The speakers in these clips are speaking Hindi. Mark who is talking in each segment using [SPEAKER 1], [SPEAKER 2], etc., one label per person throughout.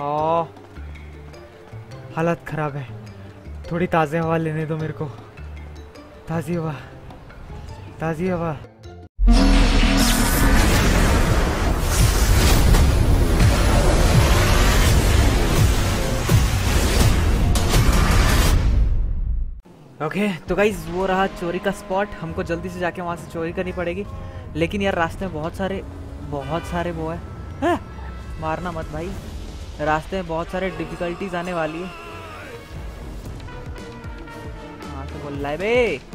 [SPEAKER 1] ओ हालत ख़राब है। थोड़ी ताज़ी हवा लेने दो मेरे को। ताज़ी हवा। ताज़ी हवा। ओके okay, तो गाइज़ वो रहा चोरी का स्पॉट हमको जल्दी से जाके वहाँ से चोरी करनी पड़ेगी। लेकिन यार रास्ते में बहुत सारे बहुत सारे वो है, है? मारना मत भाई। रास्ते में बहुत सारे डिफिकल्टीज आने वाली है। हाँ तो बोल रहा है बे।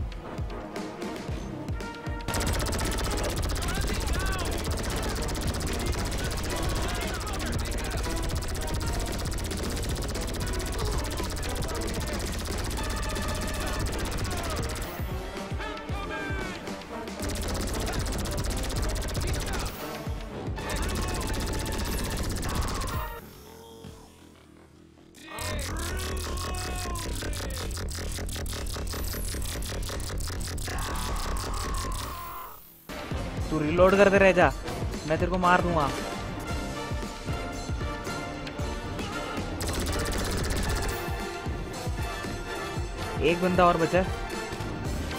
[SPEAKER 1] रिलोड करते रह जा। मैं तेरे को मार दूँगा। एक बंदा और बचा।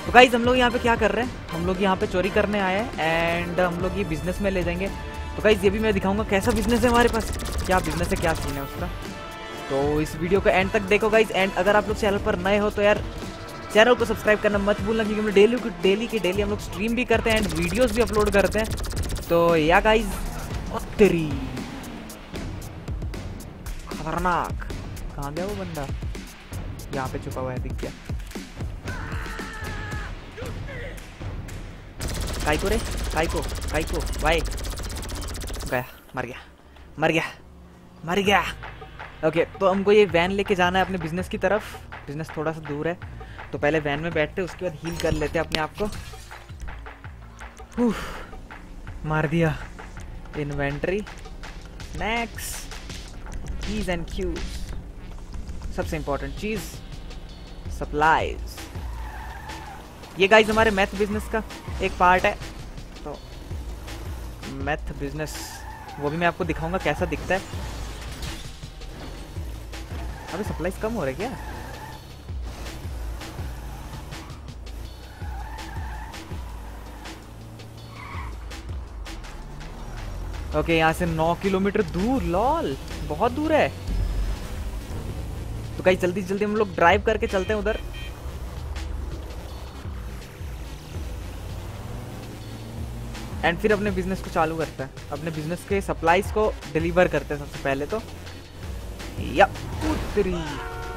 [SPEAKER 1] तो गाइज़ हम लोग यहाँ पे क्या कर रहे हैं? हम लोग यहाँ पे चोरी करने आए हैं एंड हम लोग ये बिज़नेस में ले जाएँगे। तो गाइज़ ये भी मैं दिखाऊँगा कैसा बिज़नेस है हमारे पास। क्या बिज़नेस है, क्या सीन है उसका। तो इस वीडियो को एंड तक देखो गाइज़ एंड अगर आप लोग चैनल पर नए हो तो यार चैनल को सब्सक्राइब करना मत भूलना, क्योंकि हम डेली डेली की डेली हम लोग स्ट्रीम भी करते हैं एंड वीडियोस भी अपलोड करते हैं। तो या गाइज़ तेरी खतरनाक। कहाँ गया वो बंदा? यहाँ पे छुपा हुआ है, दिख गया। काइको रे, काइको काइको, भाई। गया, मर गया मर गया मर गया। ओके तो हमको ये वैन लेके जाना है अपने बिज़नेस की तरफ़। बिज़नेस थोड़ा सा दूर है। तो पहले वैन में बैठते, उसके बाद हील कर लेते अपने आप को। मार दिया। Inventory next keys and cues सबसे इंपॉर्टेंट चीज़ सप्लाईज ये गाइस हमारे मैथ बिज़नेस का एक पार्ट है। तो मैथ बिज़नेस वो भी मैं आपको दिखाऊँगा कैसा दिखता है। अभी सप्लाईज कम हो रहे क्या? ओके यहाँ से 9 किलोमीटर दूर, लॉल। बहुत दूर है। तो कहीं जल्दी जल्दी हम लोग ड्राइव करके चलते हैं उधर। एंड फिर अपने बिज़नेस को चालू करते हैं। अपने बिज़नेस के सप्लाईज को डिलीवर करते हैं सबसे पहले तो। या उत्तरी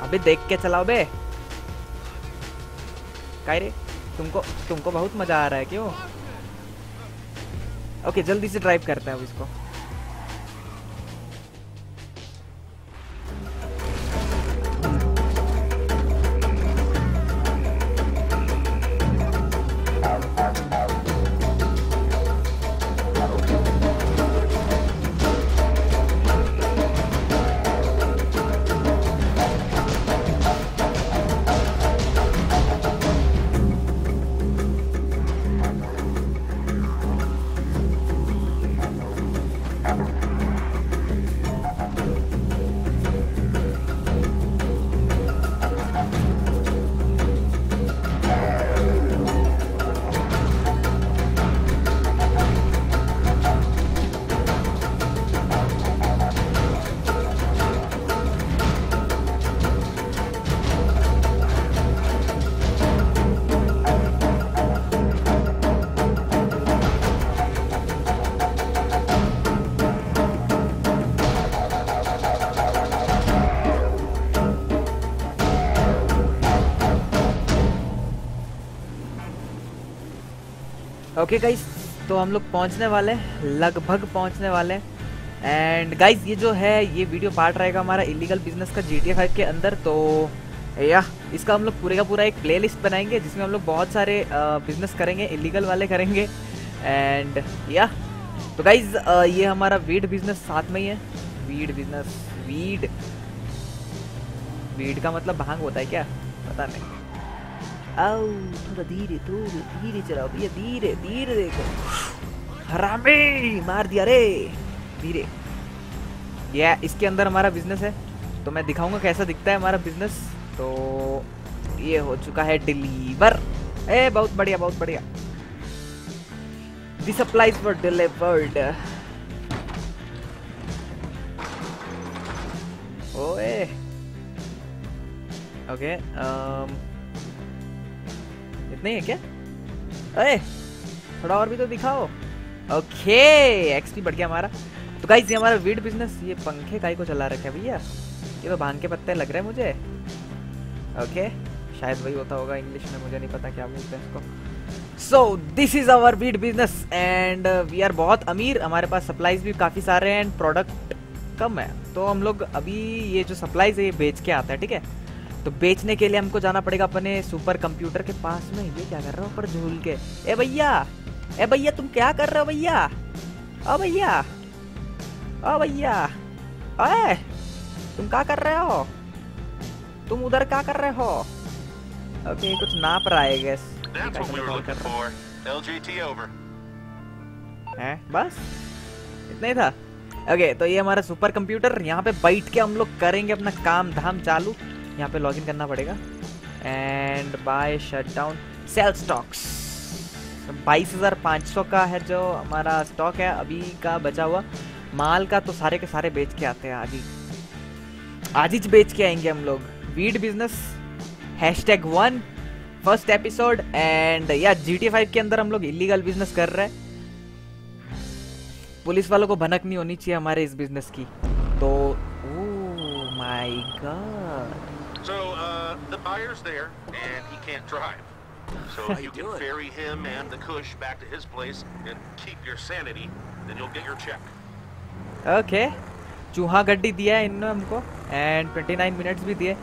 [SPEAKER 1] अबे, देख के चलाओ बे। काय रे तुमको तुमको बहुत मज़ा आ रहा है क्यों? ओके जल्दी से ड्राइव करता है अब इसको। ओके गाइस तो हम लोग पहुँचने वाले लगभग पहुँचने वाले एंड गाइस ये जो है, ये वीडियो पार्ट रहेगा हमारा इलीगल बिज़नेस का जी टी के अंदर। तो या, इसका हम लोग पूरे का पूरा एक प्लेलिस्ट बनाएँगे, जिसमें हम लोग बहुत सारे बिज़नेस करेंगे इलीगल वाले करेंगे। एंड या तो गाइज़ ये हमारा वीड बिज़नेस साथ में ही है। वीड बिज़नेस वीड वीड का मतलब भाँग होता है क्या? पता नहीं। आओ थोड़ा धीरे थोड़ा धीरे चलाओ भैया धीरे धीरे देखो। हरामी मार दिया रे। धीरे। ये इसके अंदर हमारा बिज़नेस है। तो मैं दिखाऊँगा कैसा दिखता है हमारा बिज़नेस तो ये हो चुका है डिलीवर ए बहुत बढ़िया बहुत बढ़िया। दी सप्लाईज फॉर डिलीवर्ड ओए। ओके um, इतने ही क्या? अरे, थोड़ा और भी तो दिखाओ। ओके एक्सपी बढ़ गया हमारा। तो गाइस ये हमारा वीड बिज़नेस ये पंखे काई को चला रखे भैया? ये तो भाँग के पत्ते लग रहे हैं मुझे। ओके, शायद वही होता होगा इंग्लिश में, मुझे नहीं पता क्या बोलते हैं इसको। So this is our weed business and we are बहुत अमीर। हमारे पास सप्लाईज भी काफ़ी सारे हैं एंड प्रोडक्ट कम है। तो हम लोग अभी ये जो सप्लाईज है, ये बेच के आता है, ठीक है? तो बेचने के लिए हमको जाना पड़ेगा अपने सुपर कंप्यूटर के पास में। ये क्या कर रहा हो ऊपर झूल के? ए भैया ए भैया तुम क्या कर रहे हो भैया? ओ भैया ओ भैया अरे तुम क्या कर रहे हो? तुम उधर क्या कर रहे हो? ओके कुछ नाप रहा है गैस. है बस? इतना ही था। ओके तो ये हमारा सुपर कंप्यूटर यहाँ पे बैठ के हम लोग करेंगे अपना काम धाम चालू। यहाँ पे लॉगिन करना पड़ेगा। And by shut down sell stocks बाईस हज़ार पाँच सौ का है जो हमारा स्टॉक है, अभी का बचा हुआ। माल का तो सारे के सारे बेच के आते हैं आज ही। आज ही बेच के आएँगे हम लोग। Weed business hashtag one first episode and या जी टी फाइव के अंदर हम लोग इलीगल बिज़नेस कर रहे हैं। पुलिस वालों को भनक नहीं होनी चाहिए हमारे इस बिज़नेस की। तो my god
[SPEAKER 2] So, uh, the buyer's there, and he can't drive. So if you can ferry him and the Kush back to his place and keep your sanity, then you'll get your check.
[SPEAKER 1] Okay चूहा गड्डी दिया है इन्होंने हमको एंड 29 मिनट्स भी दिए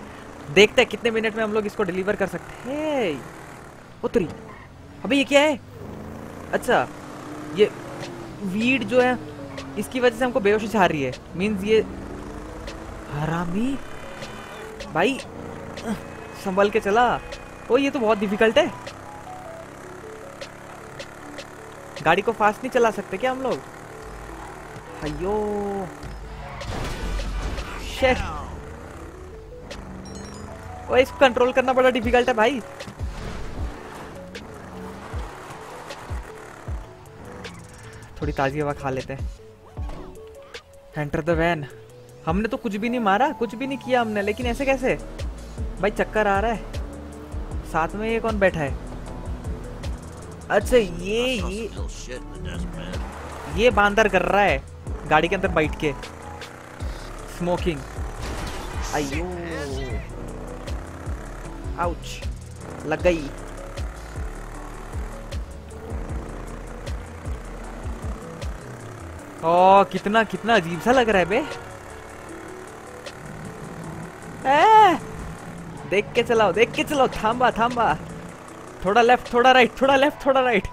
[SPEAKER 1] देखते हैं कितने मिनट में हम लोग इसको डिलीवर कर सकते हैं उतरी अबे ये क्या है अच्छा ये वीड जो है इसकी वजह से हमको बेहोशी छा रही है मींस ये हरामी भाई, संभल के चला। ओ, ये तो बहुत डिफ़िकल्ट है। गाड़ी को फास्ट नहीं चला सकते क्या हम लोग? अयो ओ, इसको कंट्रोल करना बड़ा डिफ़िकल्ट है भाई। थोड़ी ताजी हवा खा लेते हैं। एंटर द वैन हमने तो कुछ भी नहीं मारा कुछ भी नहीं किया हमने लेकिन ऐसे कैसे? भाई चक्कर आ रहा है। साथ में ये कौन बैठा है? अच्छा ये ये ये बांदर कर रहा है गाड़ी के अंदर बैठ के। स्मोकिंग अयो। आउच लग गई। ओ कितना कितना अजीब सा लग रहा है बे। देख के चलाओ, देख के चलाओ। थांबा थाम्बा थोड़ा लेफ़्ट थोड़ा राइट थोड़ा लेफ़्ट थोड़ा राइट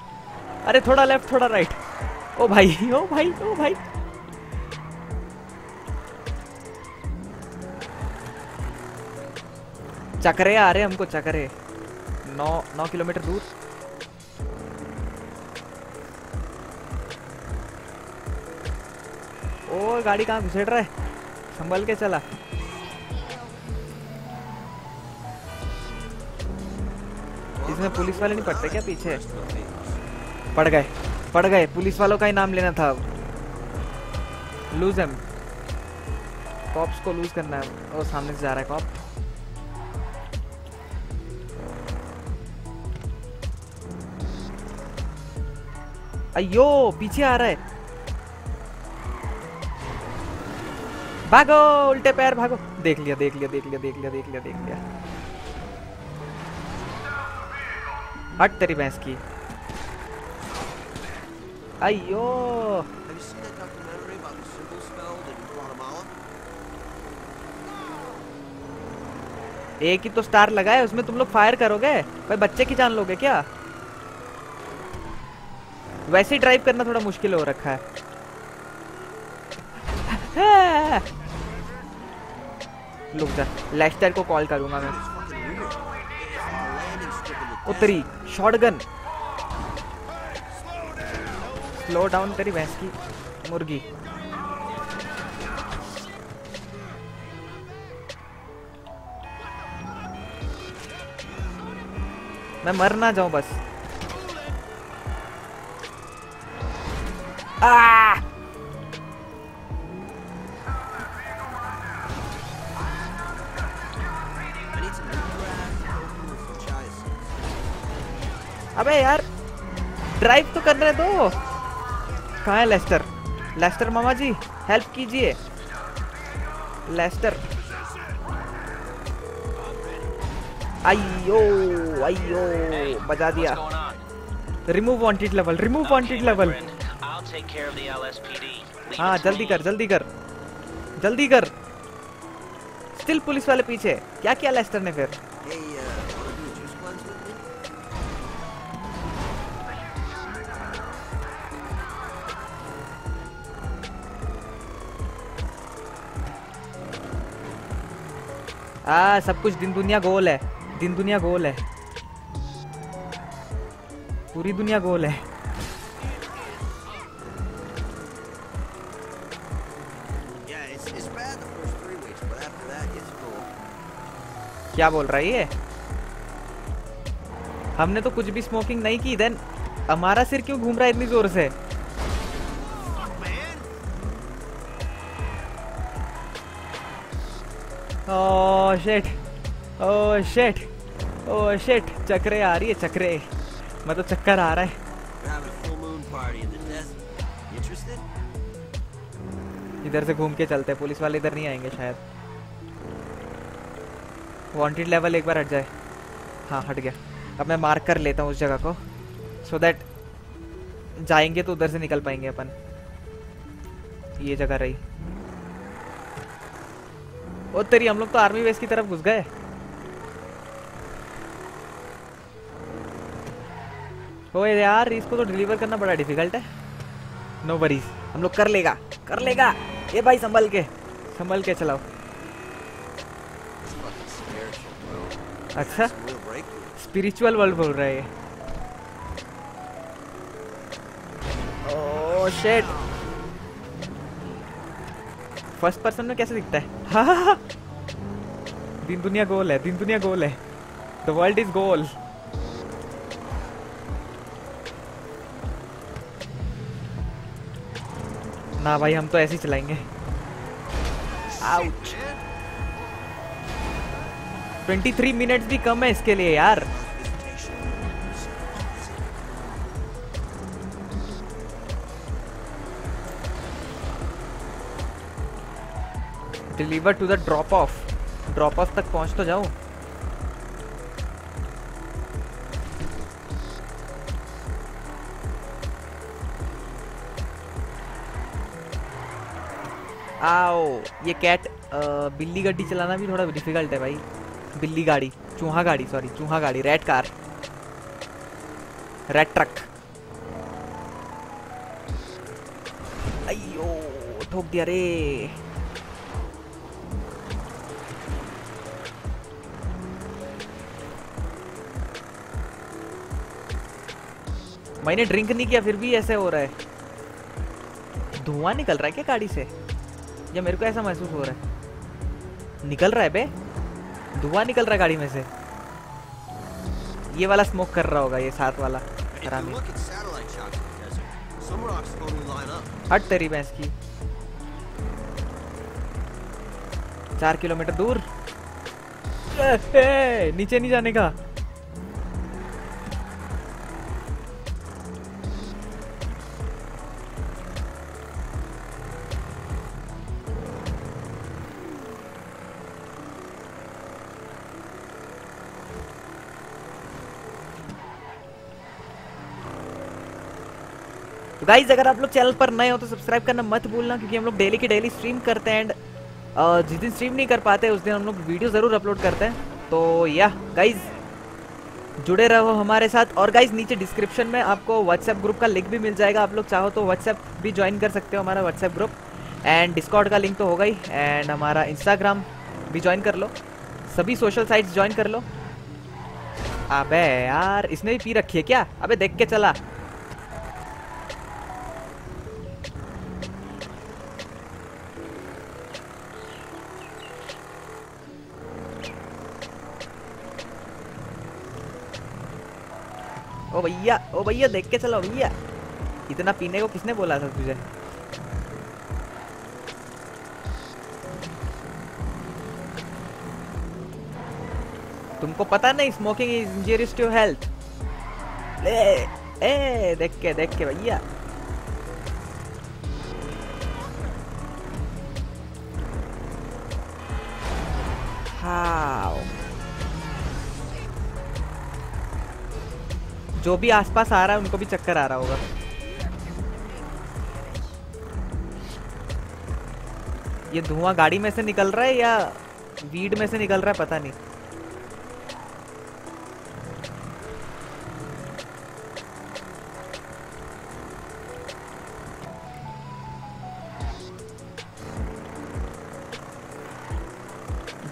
[SPEAKER 1] अरे, थोड़ा लेफ़्ट थोड़ा राइट ओ भाई ओ भाई ओ भाई। चकरे आ रहे हमको, चकरे। नौ नौ किलोमीटर दूर। ओ, गाड़ी कहाँ घुसेड़ रहा है? संभल के चला। इसमें पुलिस वाले नहीं पड़ते क्या पीछे? पड़ गए पड़ गए। पुलिस वालों का ही नाम लेना था लूज एम कॉप्स को लूज करना है। और सामने से जा रहा है कॉप अयो पीछे आ रहा है। भागो, उल्टे पैर भागो। देख लिया देख लिया देख लिया देख लिया देख लिया देख लिया। हट तेरी भैंस की। अयो एक ही तो स्टार लगाए उसमें तुम लोग फायर करोगे? भाई बच्चे की जान लोगे क्या? वैसे ही ड्राइव करना थोड़ा मुश्किल हो रखा है। लुक जा लेस्टर को कॉल करूँगा मैं। उतरी। शॉटगन स्लो डाउन करी भैंस की मुर्गी। मैं मर ना जाऊँ बस। आ! अबे यार ड्राइव तो करने दो। कहाँ है लेस्टर लेस्टर मामा जी हेल्प कीजिए। लेस्टर अयो अयो बजा दिया? Remove wanted level remove wanted level हाँ जल्दी कर जल्दी कर। जल्दी कर। स्टिल पुलिस वाले पीछे। क्या किया लेस्टर ने फिर? आ सब कुछ दिन दुनिया गोल है। दिन दुनिया गोल है। पूरी दुनिया गोल है. क्या बोल रहा है ये? हमने तो कुछ भी स्मोकिंग नहीं की देन हमारा सिर क्यों घूम रहा है इतनी ज़ोर से? Oh shit oh shit oh shit चक्रे आ रही है चक्रे। मतलब चक्कर आ रहा है? इधर से घूम के चलते हैं। पुलिस वाले इधर नहीं आएँगे शायद। वांटेड लेवल एक बार हट जाए। हाँ हट गया। अब मैं मार्क कर लेता हूँ उस जगह को। सो so दैट जाएँगे तो उधर से निकल पाएँगे अपन। ये जगह रही। ओ तेरी हम लोग तो आर्मी बेस की तरफ़ घुस गए। ओए यार, इसको तो डिलीवर करना बड़ा डिफ़िकल्ट है। नो वरीज हम लोग कर लेगा कर लेगा। ये भाई, संभल के संभल के चलाओ. अच्छा. स्पिरिचुअल वर्ल्ड बोल रहा है ओह शिट फ़र्स्ट पर्सन में कैसे दिखता है? हाँ। दिन दुनिया गोल है दिन दुनिया गोल है। द वर्ल्ड इज़ गोल ना भाई हम तो ऐसे ही चलाएँगे। ट्वेंटी 23 मिनट्स भी कम है इसके लिए यार। Deliver to the drop off drop off तक पहुँच तो जाओ। आओ, ये कैट बिल्ली गाड़ी चलाना भी थोड़ा डिफ़िकल्ट है भाई। बिल्ली गाड़ी, चूहा गाड़ी सॉरी चूहा गाड़ी रेड कार रेड ट्रक अयो ठोक दिया रे। मैंने ड्रिंक नहीं किया फिर भी ऐसे हो रहा है। धुआँ निकल रहा है क्या गाड़ी से? या मेरे को ऐसा महसूस हो रहा है? निकल रहा है बे। धुआँ निकल रहा है गाड़ी में से। ये वाला स्मोक कर रहा होगा ये साथ वाला. हट तेरी भैंस की। चार किलोमीटर दूर। नीचे नहीं जाने का। गाइज़ अगर आप लोग चैनल पर नए हो तो सब्सक्राइब करना मत भूलना, क्योंकि हम लोग डेली की डेली स्ट्रीम करते हैं एंड जिस दिन स्ट्रीम नहीं कर पाते, उस दिन हम लोग वीडियो ज़रूर अपलोड करते हैं। तो या गाइज़ जुड़े रहो हमारे साथ। और गाइज़ नीचे डिस्क्रिप्शन में आपको व्हाट्सएप ग्रुप का लिंक भी मिल जाएगा। आप लोग चाहो तो व्हाट्सएप भी ज्वाइन कर सकते हो हमारा व्हाट्सएप ग्रुप एंड डिस्कॉर्ड का लिंक तो होगा ही। एंड हमारा इंस्टाग्राम भी ज्वाइन कर लो। सभी सोशल साइट्स ज्वाइन कर लो। अबे यार, इसने भी पी रखी है क्या? अबे देख के चला। ओ भैया ओ भैया, देख के चलो भैया। इतना पीने को किसने बोला था तुझे? तुमको पता नहीं smoking is injurious to health ले, ए, देख के देख के भैया। जो भी आसपास आ रहा है, उनको भी चक्कर आ रहा होगा। ये धुआँ गाड़ी में से निकल रहा है या वीड में से निकल रहा है, पता नहीं।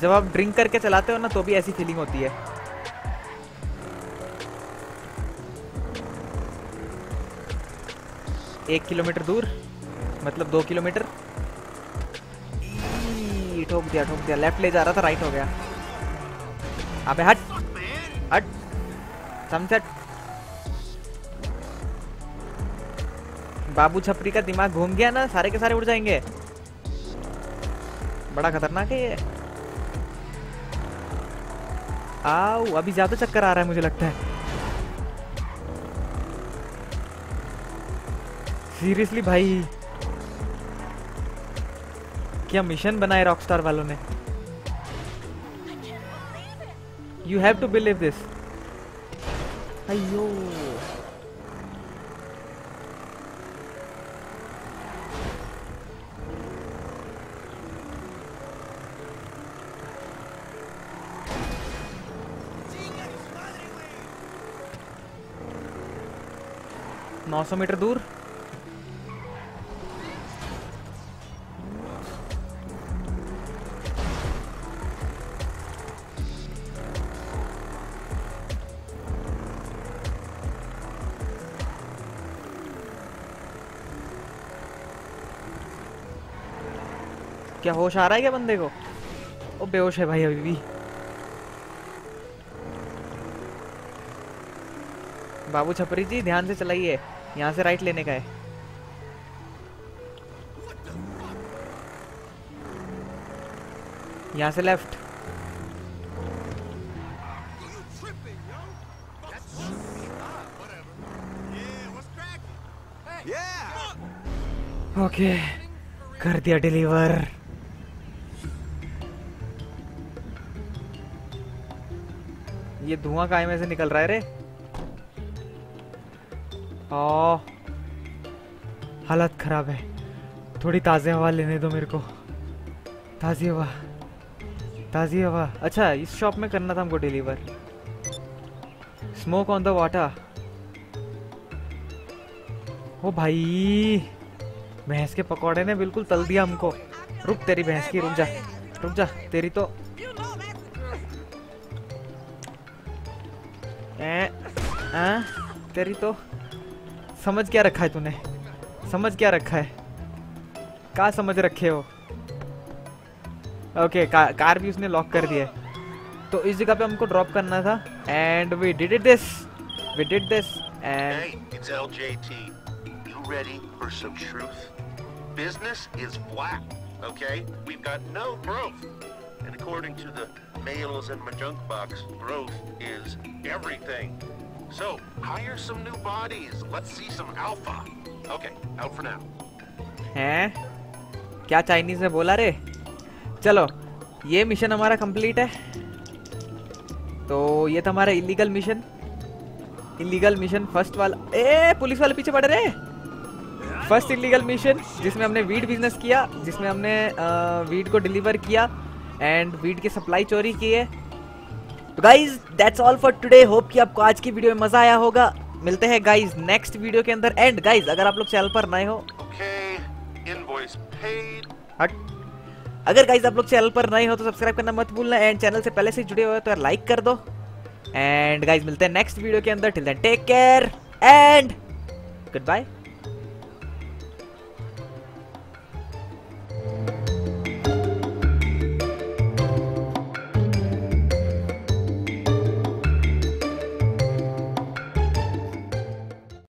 [SPEAKER 1] जब आप ड्रिंक करके चलाते हो ना तो भी ऐसी फीलिंग होती है। एक किलोमीटर दूर मतलब दो किलोमीटर। ठोक दिया ठोक दिया लेफ़्ट ले जा रहा था राइट हो गया। अबे हट हट। समझट बाबू छपरी का दिमाग घूम गया ना, सारे के सारे उड़ जाएँगे। बड़ा खतरनाक है ये। आओ, अभी ज़्यादा चक्कर आ रहा है मुझे लगता है। सीरियसली भाई? क्या मिशन बनाए रॉकस्टार वालों ने? You have to believe this अयो। नौ सौ मीटर दूर? क्या होश आ रहा है क्या बंदे को? वो बेहोश है भाई अभी भी। बाबू छपरी जी, ध्यान से चलाइए। यहाँ से राइट लेने का है। यहाँ से लेफ़्ट! ओके कर दिया डिलीवर ये धुआँ काय में से निकल रहा है रे। ओ हालत खराब है। थोड़ी ताज़ी हवा लेने दो मेरे को। ताज़ी हवा। ताज़ी हवा। अच्छा इस शॉप में करना था हमको deliver. Smoke on the water ओ भाई, भैंस के पकौड़े ने बिल्कुल तल दिया हमको। रुक तेरी भैंस की, रुक जा। रुक जा, तेरी तो आ, तेरी तो समझ क्या रखा है तूने समझ क्या रखा है क्या समझ रखे हो ओके का, कार भी उसने लॉक कर दिया है तो इस जगह पे हमको ड्रॉप करना था and we did it this we did this and
[SPEAKER 2] ready for some truth? Business is black, okay? We've got no growth. And according to the mails in my junk box, growth is everything. So, hire some new bodies. Let's see some alpha. Okay, out for now.
[SPEAKER 1] हैं क्या चाइनीज़ में बोला रे चलो ये मिशन हमारा कंप्लीट है तो ये था हमारा illegal mission illegal mission first वाला ए पुलिस वाले पीछे पड़ रहे फ़र्स्ट इलीगल मिशन जिसमें हमने वीड बिज़नेस किया जिसमें हमने वीड को डिलीवर किया एंड वीड की सप्लाई चोरी की है तो guys that's all for today hope कि आपको आज की वीडियो में मज़ा आया होगा. मिलते हैं गाइज़ नेक्स्ट वीडियो के अंदर. एंड गाइज़ अगर आप लोग चैनल पर नए हो
[SPEAKER 2] Okay,
[SPEAKER 1] अगर गाइज़ आप लोग चैनल पर नए हो तो सब्सक्राइब करना मत भूलना एंड चैनल से पहले से जुड़े हुए तो लाइक कर दो. एंड गाइज़ मिलते हैं नेक्स्ट वीडियो के अंदर. Till then take care and goodbye